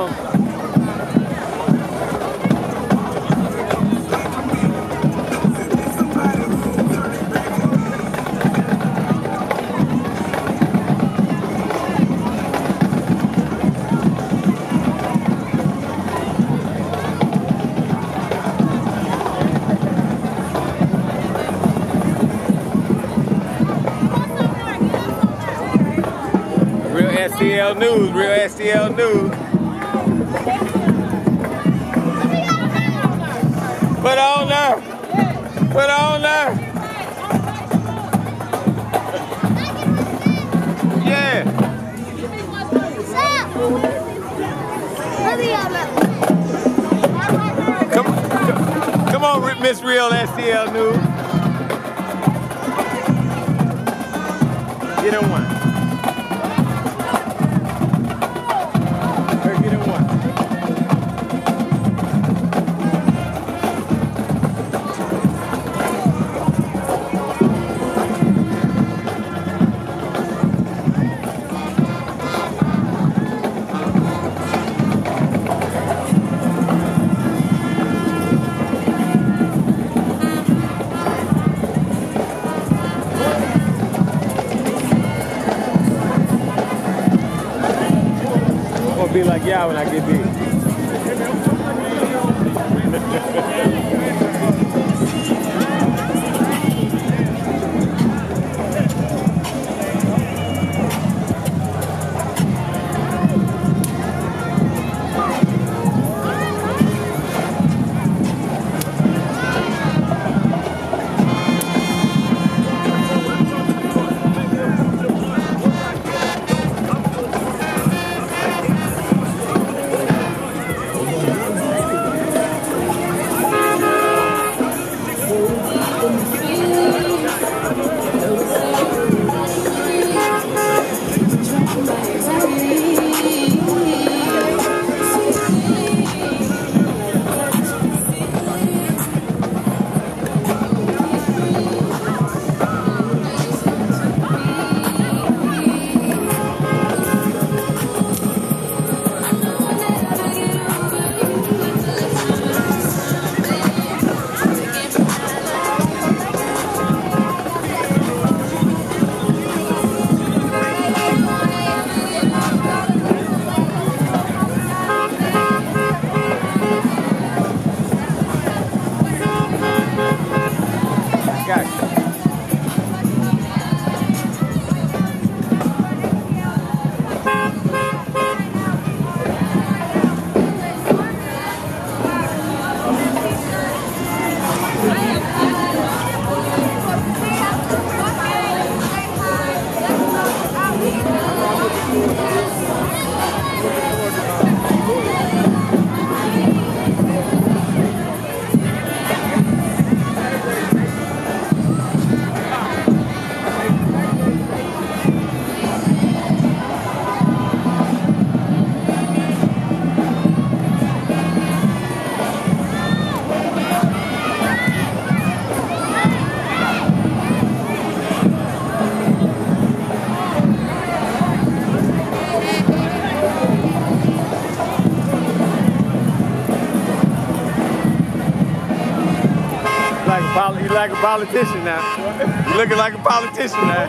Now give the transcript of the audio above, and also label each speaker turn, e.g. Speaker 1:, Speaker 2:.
Speaker 1: Real STL News, real STL News. Put on there. Put on there. Yeah. Come, come, come on, Miss Real STL News. Get in one. Y'all when I get big. Gotcha. Like you like a politician now. You looking like a politician now.